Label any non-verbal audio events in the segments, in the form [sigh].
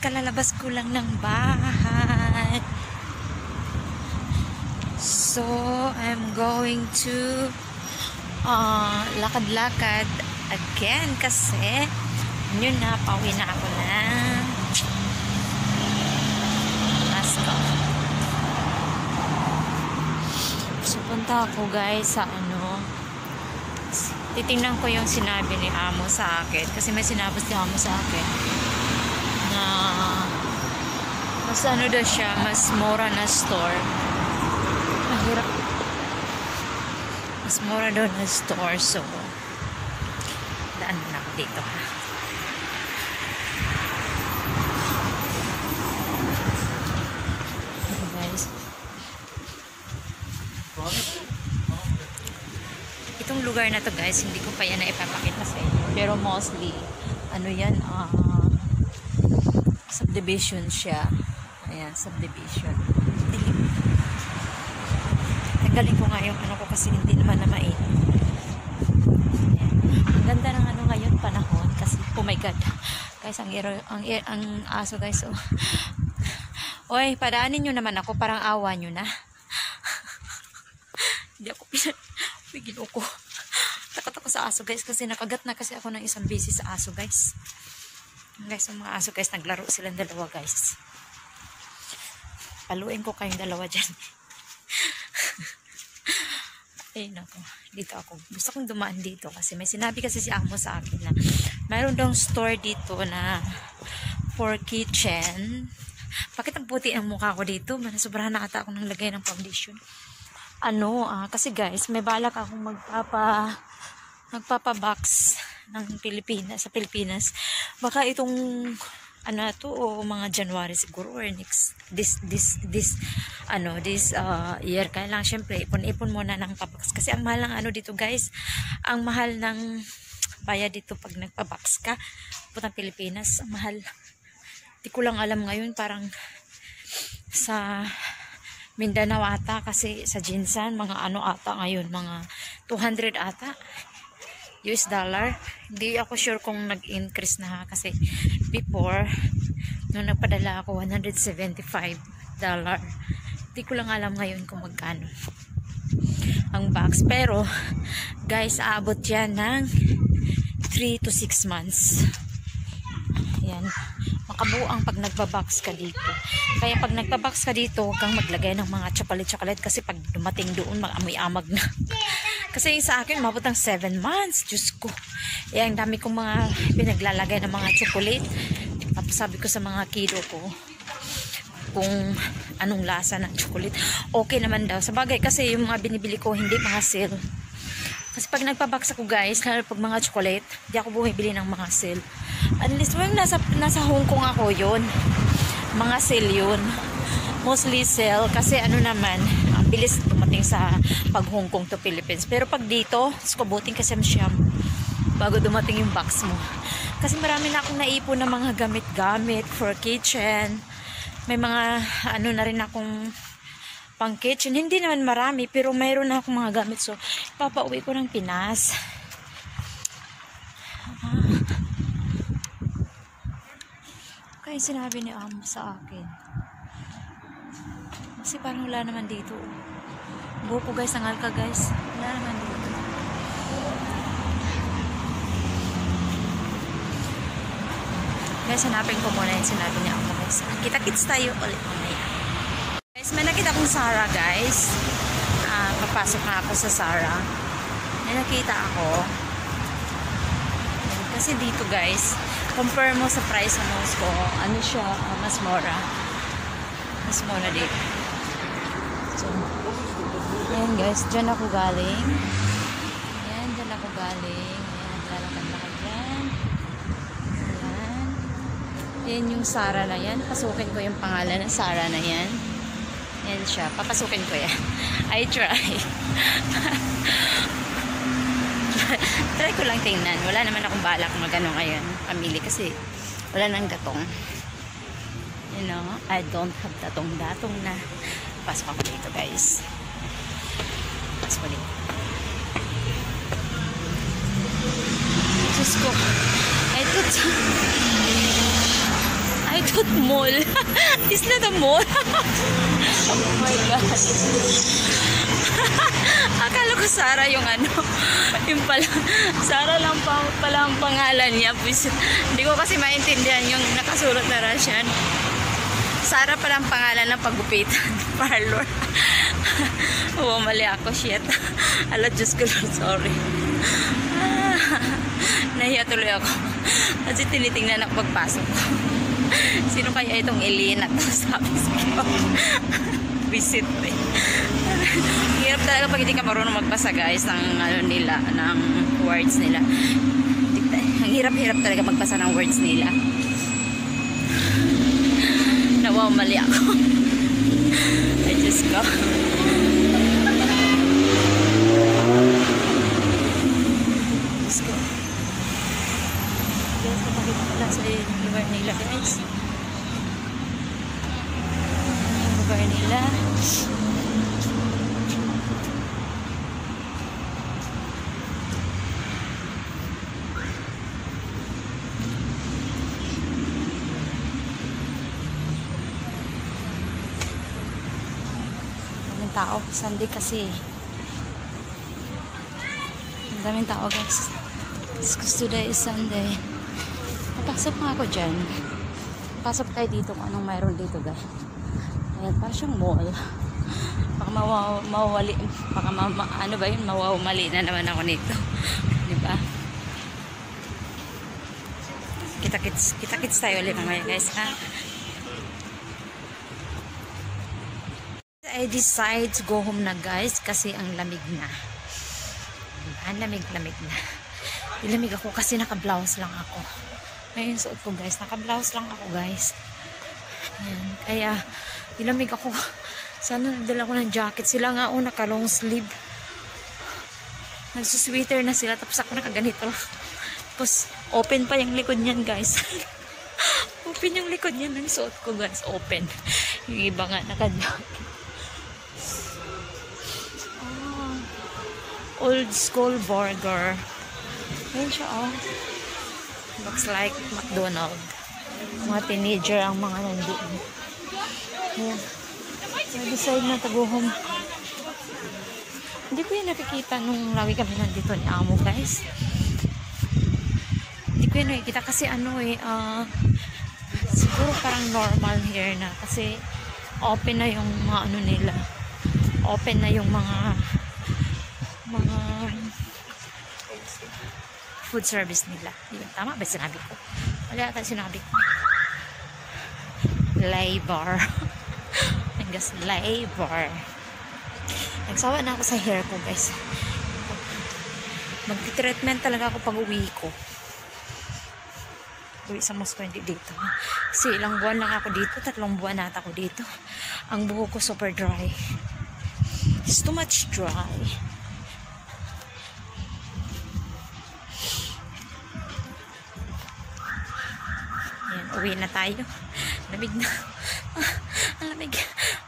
kalalabas ko lang ng bahay. So, I'm going to uh, lakad-lakad again kasi yun na, pauwi na ako na. Let's. So, punta ako guys sa ano, titingnan ko yung sinabi ni Amo sa akin kasi may sinabi si Amo sa akin na mas ano daw siya, mas mura na store. Mahirap. Mas mura daw na store so daan na ako dito ha. Okay, guys. Itong lugar na to guys, hindi ko pa yan na ipapakita sa inyo. Pero mostly, ano yan, ah, subdivision siya. Ayan, subdivision. Dilim. Tanggalin ko nga yung ano ko kasi hindi naman na mainit. Ang ganda ng ano ngayon, panahon. Kasi, oh my God. Guys, ang, ero, ang, ang, ang aso guys, oh. Oy, padaanin nyo naman ako, parang awa nyo na. [laughs] hindi ako pinag... Bigilo ko. Takot ako sa aso guys kasi nakagat na kasi ako ng isang busy sa aso guys. Guys, ang mga aso guys, naglaro silang dalawa guys. Paluin ko kayong dalawa dyan. [laughs] Ay, nako. Dito ako. Gusto kong dumaan dito kasi may sinabi kasi si Amo sa akin na mayroon daw store dito na for kitchen. Bakit ang puti ang mukha ko dito? Sobrahan na ata ako ng lagay ng foundation ano, ah, kasi guys, may balak akong magpapa magpapa-box ng Pilipinas, sa Pilipinas. Baka itong ano to o mga January siguro or next this this this ano this uh, year. Kaya lang syempre ipon-ipon muna ng pabox kasi ang mahal ng ano dito guys ang mahal ng bayad dito pag nagpa-box ka putang Pilipinas ang mahal. Di ko lang alam ngayon parang sa Mindanao ata kasi sa Jinsan mga ano ata ngayon mga 200 ata US dollar. Hindi ako sure kung nag-increase na kasi before nung nagpadala ako 175 dollar. Hindi ko lang alam ngayon kung magkano ang box. Pero guys aabot yan ng 3 to 6 months. Yan makabuang pag nagbabox ka dito. Kaya pag nagbabox ka dito, huwag kang maglagay ng mga chocolate-chocolate kasi pag dumating doon, mag-amoy-amag na. Kasi sa akin, mabot ng 7 months. Diyos ko. Eh, ang dami kong mga pinaglalagay ng mga chocolate. Tapos sabi ko sa mga kiddo ko, kung anong lasa ng chocolate. Okay naman daw. Sa bagay, kasi yung mga binibili ko, hindi mga sale. Kasi pag nagpabox ako guys, lalo pag mga chocolate, di ako bumibili ng mga sale. At least when nasa, nasa Hong Kong ako yon mga sale yun. Mostly sale kasi ano naman, ang bilis dumating sa pag Hong Kong to Philippines. Pero pag dito, skubutin kasi siyam bago dumating yung box mo. Kasi marami na akong naipon na mga gamit-gamit for kitchen. May mga ano na rin akong pang kitchen. Hindi naman marami, pero mayroon na akong mga gamit. So, papauwi ko ng Pinas. Kaya sinabi ni Amo sa akin. Kasi parang wala naman dito. Buko guys, ang alka guys. Wala naman dito. Guys, hanapin ko muna yung sinabi ni Amo guys. Kita-kits tayo ulit mamaya. Guys, may nakita akong Sara guys. Uh, papasok na ako sa Sara. May nakita ako. Kasi dito guys, compare mo sa price sa Moscow, ano siya, uh, mas mura. Mas mura dito. So, ayan guys, dyan ako galing. Ayan, dyan ako galing. Ayan, lalakad-lakad yan. Ayan. Ayan yung Sara na yan. Pasukin ko yung pangalan ng Sara na yan. Yan siya. Papasukin ko yan. [laughs] I try. [laughs] try ko lang tingnan. Wala naman akong balak magano ngayon. Pamili kasi wala nang gatong. You know, I don't have datong-datong na. Pasok ako dito guys. Pasok dito. Diyos ko. I thought [laughs] I Pindot Mall. [laughs] Is that a mall? [laughs] oh my God. Akala ko Sara yung ano. Yung pala. Sara lang pa, pala ang pangalan niya. Hindi ko kasi maintindihan yung nakasulat na Russian. Sara pala ang pangalan ng pagupitan. [laughs] Parlor. [laughs] Oo, mali ako. Shit. [laughs] Ala, Diyos ko Lord, sorry. Ah, nahiya tuloy ako. Kasi tinitingnan ako pagpasok ko. Sino kaya itong Elena to? Sabi ko. Visit eh. Hirap talaga pag hindi ka marunong magbasa guys ng ano nila, ng words nila. Ang hirap-hirap talaga magbasa ng words nila. Mali ako. I just go. Let's go. Guys, napakita ko lang sa yung lugar nila guys. Yung lugar nila. Daming tao. Sunday kasi. Ang daming tao guys. Because today is Sunday. Papasok nga ako dyan. Pasok tayo dito kung anong mayroon dito guys. Ayan, parang siyang mall. Baka mawaw, mawawali, baka ma, ma, ano ba yun, mawawali na naman ako nito. [laughs] Di ba? Kita-kits, kita-kits tayo ulit mamaya guys ha. I decide to go home na guys kasi ang lamig na. Diba? Ang lamig-lamig na. Ilamig ako kasi naka-blouse lang ako. Ngayon suot ko guys, naka-blouse lang ako guys. Ayan. Kaya, ilamig ako. Sana nagdala ko ng jacket. Sila nga oh, naka-long sleeve. Nagsusweater na sila. Tapos ako nakaganito. Tapos, open pa yung likod niyan guys. [laughs] open yung likod niyan ng suot ko guys. Open. Yung iba nga naka-jacket. Old school burger. Ayun siya, oh. Looks like McDonald. Mga teenager ang mga nandito. Ayan. I decide na taguhom. Hindi ko yung nakikita nung lagi kami nandito ni Amo, guys. Hindi ko yung nakikita kasi ano eh, uh, siguro parang normal here na kasi open na yung mga ano nila. Open na yung mga mga food service nila. Yun, tama ba sinabi ko? Wala ata sinabi ko. Labor. Hanggas [laughs] labor. Nagsawa na ako sa hair ko, guys. Magti-treatment talaga ako pag uwi ko. Uwi sa Moscow hindi dito. Kasi ilang buwan lang ako dito. Tatlong buwan nata ako dito. Ang buhok ko super dry. It's too much dry. Uwi na tayo. Lamig na. Ah, ang lamig.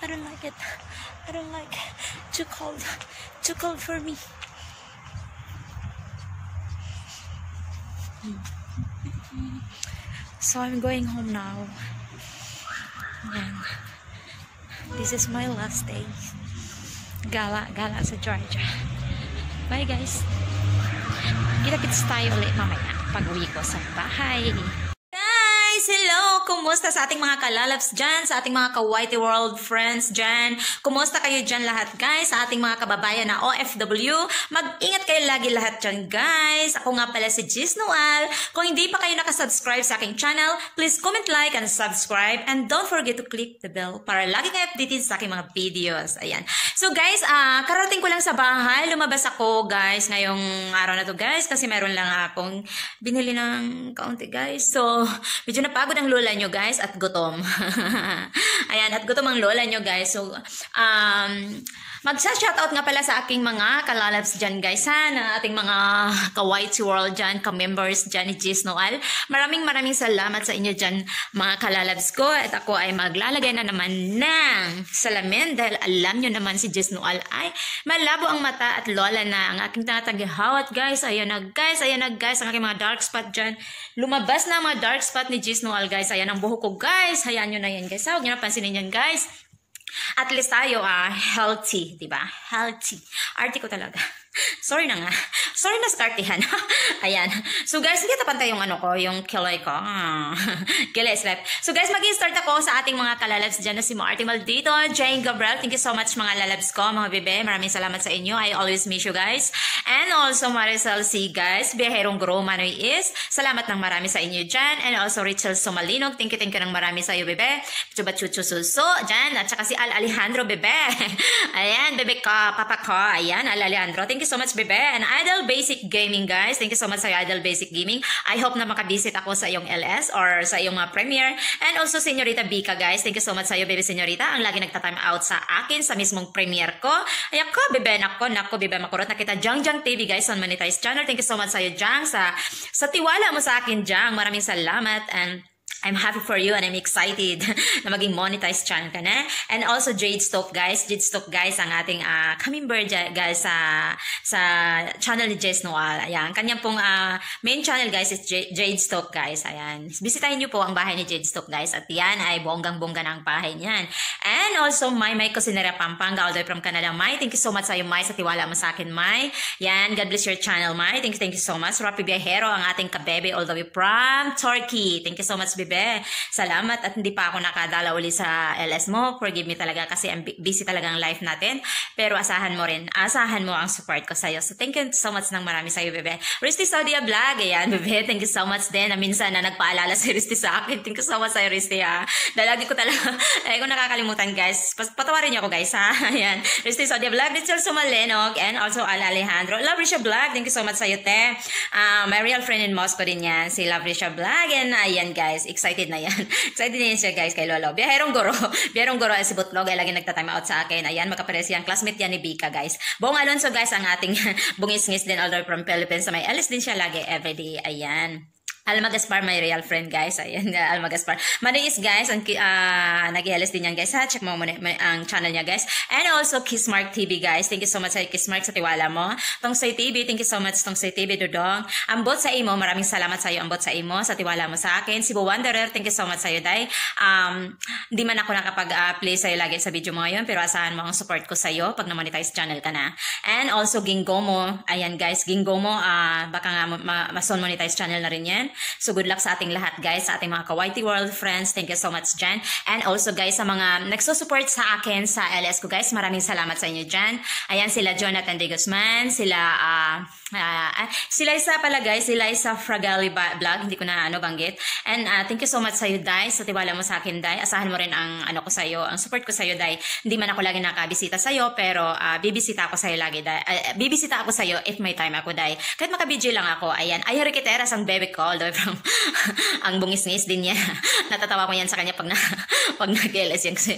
I don't like it. I don't like it. Too cold. Too cold for me. So I'm going home now. Ayan. This is my last day. Gala, gala sa Georgia. Bye guys. Kita-kits tayo ulit mamaya pag uwi ko sa bahay. Hello! Kumusta sa ating mga kalalabs dyan? Sa ating mga ka-Whitey World friends dyan? Kumusta kayo dyan lahat guys? Sa ating mga kababayan na OFW? Mag-ingat kayo lagi lahat dyan guys! Ako nga pala si Giz Noel. Kung hindi pa kayo nakasubscribe sa aking channel, please comment, like, and subscribe. And don't forget to click the bell para lagi kayo updated sa aking mga videos. Ayan. So guys, ah karating ko lang sa bahay. Lumabas ako guys ngayong araw na to guys kasi meron lang akong binili ng kaunti guys. So, medyo napagod ang lola nyo guys at gutom. [laughs] Ayan, at gutom ang lola nyo guys. So, um, Magsa-shoutout nga pala sa aking mga kalalabs dyan guys ha, na ating mga ka-White World dyan, ka-members dyan ni Gis Noal. Maraming maraming salamat sa inyo dyan mga kalalabs ko at ako ay maglalagay na naman ng salamin dahil alam nyo naman si Gis Noal ay malabo ang mata at lola na ang aking tatagihawat guys. Ayan na guys, ayan na guys, ang aking mga dark spot dyan. Lumabas na mga dark spot ni Gis Noal guys. Ayan ang buhok ko guys. Hayaan nyo na yan guys. Huwag nyo na pansinin yan guys. At least tayo, ah, healthy, di ba? Healthy. Arty ko talaga. [laughs] Sorry na nga. Sorry na startihan. [laughs] Ayan. So guys, sige tapan yung ano ko, yung kilay ko. [laughs] Kilay slap. So guys, mag start ako sa ating mga kalalabs dyan na si Marty Maldito, Jane Gabriel. Thank you so much mga lalabs ko, mga bebe. Maraming salamat sa inyo. I always miss you guys. And also Maricel C. Guys, Biyaherong Guro Manoy is. Salamat ng marami sa inyo dyan. And also Rachel Somalinog. Thank you, thank you ng marami sa iyo, bebe. Chuba Chuchu Suso dyan. At saka si Al Alejandro, bebe. Ayan, bebe ka, papa ko. Ayan, Al Alejandro. Thank you so much, bebe. And Idol Basic Gaming, guys. Thank you so much sa Idol Basic Gaming. I hope na makabisit ako sa iyong LS or sa iyong uh, premiere. And also, Senyorita Bika, guys. Thank you so much sa iyo, bebe Senyorita. Ang lagi nagta-time out sa akin sa mismong premiere ko. Ayan ko, bebe. Nako, nako, bebe. Makurot na kita. Jang Jang TV, guys, on Monetize Channel. Thank you so much sa iyo, Jang. Sa, sa tiwala mo sa akin, Jang. Maraming salamat. And I'm happy for you and I'm excited [laughs] na maging monetized channel ka na. And also Jade Stoke guys. Jade Stoke guys ang ating uh, camembert guys sa sa channel ni Jess Noel. Ayan. Kanyang pong uh, main channel guys is Jade Stoke guys. Ayan. Bisitahin niyo po ang bahay ni Jade Stoke guys. At yan ay bonggang-bongga ng bahay niyan. And also my May Cosinera Pampanga all the way from Canada. May, thank you so much sa iyo May sa tiwala mo sa akin May. Yan. God bless your channel May. Thank you, thank you so much. Rapi Biahero ang ating kabebe all the way from Turkey. Thank you so much, baby bebe. Salamat at hindi pa ako nakadala uli sa LS mo. Forgive me talaga kasi busy talaga ang life natin. Pero asahan mo rin. Asahan mo ang support ko sa'yo. So thank you so much ng marami sa'yo, bebe. Risty Saudi Vlog. Ayan, [laughs] bebe. Thank you so much din. Na minsan na nagpaalala si Risty sa akin. Thank you so much sa'yo, Risty, ha. Dahil lagi ko talaga, [laughs] eh, kung nakakalimutan, guys. Patawarin niyo ako, guys, ha. [laughs] Ayan. Risty Saudi Vlog. Richard Sumalenog. And also Al Alejandro. Love Risha Vlog. Thank you so much sa'yo, te. Uh, my real friend in Moscow din yan. Si Love Risha Vlog. And ayan, guys. Excited na yan. [laughs] Excited din siya guys kay Lolo. Biyaherong guro. [laughs] Biyaherong guro ay si Butlog ay lagi nagta-time out sa akin. Ayan, magkapares yan. Classmate yan ni Bika guys. Bong Alonso guys ang ating [laughs] bungis-ngis din all the way from Philippines. May Alice din siya lagi everyday. Ayan. Alma Gaspar, my real friend, guys. Ayan, [laughs] Alma Gaspar. Manis, guys. Ang, uh, nag-LS din yan, guys. Ha? Check mo muna ang channel niya, guys. And also, Kissmark TV, guys. Thank you so much sa Kissmark sa tiwala mo. Tongsay TV, thank you so much, Tongsay TV, Dudong. Ambot sa imo, maraming salamat sa iyo, ambot sa imo, sa tiwala mo sa akin. Cebu Wanderer, thank you so much sa iyo, Day. Um, hindi man ako nakapag-play uh, sa iyo lagi sa video mo ngayon, pero asahan mo ang support ko sa iyo pag na-monetize channel ka na. And also, Gingomo. Ayan, guys. Gingomo, uh, baka nga ma- ma-son monetize channel na rin yan. So good luck sa ating lahat guys, sa ating mga Kawaiti World friends. Thank you so much dyan. And also guys, sa mga nagsusupport sa akin sa LS ko guys, maraming salamat sa inyo dyan. Ayan sila Jonathan De Guzman, sila, uh, uh, sila isa pala guys, sila isa Fragali Vlog, hindi ko na ano banggit. And uh, thank you so much sa iyo Dai, sa tiwala mo sa akin Dai. Asahan mo rin ang ano ko sa iyo, ang support ko sa iyo Dai. Hindi man ako lagi nakabisita sa iyo, pero uh, bibisita ako sa iyo lagi Dai. Uh, bibisita ako sa iyo if may time ako Dai. Kahit makabidyo lang ako, ayan. Ay, Riquiteras ang bebe ko, all from [laughs] ang bungis-ngis din niya. [laughs] Natatawa ko yan sa kanya pag na [laughs] pag nag-LS yan kasi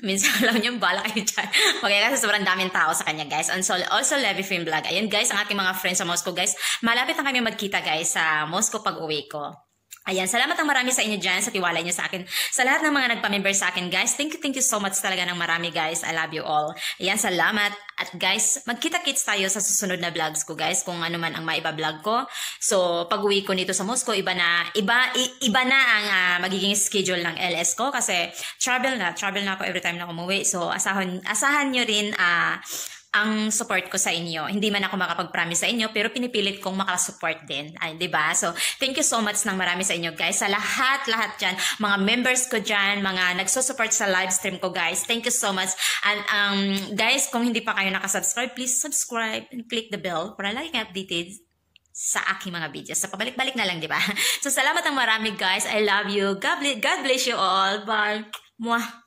minsan alam niyo bala kayo dyan. Okay, kasi sobrang daming tao sa kanya guys. And so, also Levy Film Vlog. Ayun guys, ang aking mga friends sa Moscow guys. Malapit na kami magkita guys sa Moscow pag uwi ko. Ayan, salamat ng marami sa inyo dyan, sa tiwala niyo sa akin. Sa lahat ng mga nagpa-member sa akin, guys, thank you, thank you so much talaga ng marami, guys. I love you all. Ayan, salamat. At guys, magkita-kits tayo sa susunod na vlogs ko, guys, kung ano man ang maiba-vlog ko. So, pag-uwi ko nito sa Moscow, iba na, iba, iba na ang uh, magiging schedule ng LS ko kasi travel na, travel na ako every time na umuwi. So, asahan, asahan nyo rin, ah, uh, ang support ko sa inyo. Hindi man ako makapag-promise sa inyo, pero pinipilit kong makasupport din. Ay, 'di ba? So, thank you so much ng marami sa inyo, guys. Sa lahat, lahat diyan, mga members ko diyan, mga nagso-support sa live stream ko, guys. Thank you so much. And um guys, kung hindi pa kayo nakasubscribe, please subscribe and click the bell para lagi kang updated sa aking mga videos. So, pabalik-balik na lang, di ba? [laughs] So, salamat ang marami, guys. I love you. God bless, God bless you all. Bye. Mwah.